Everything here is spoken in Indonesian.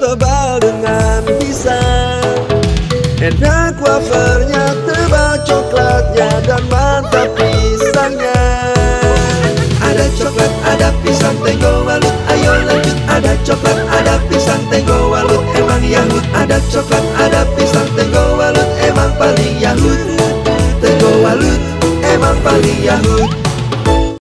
tebal dengan pisang Enak wafernya, tebal coklatnya dan mantap pisangnya. Ada coklat, ada pisang, tenggo walut, ayo lanjut Ada coklat, ada pisang, tenggo walut, emang yahut Ada coklat, ada pisang, tenggo walut, emang paling yahut Tenggo walut, emang paling yahut.